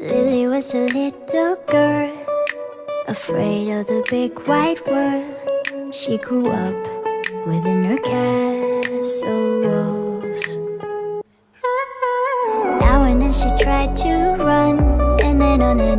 Lily was a little girl, afraid of the big white world. She grew up within her castle walls. Now and then she tried to run, and then on and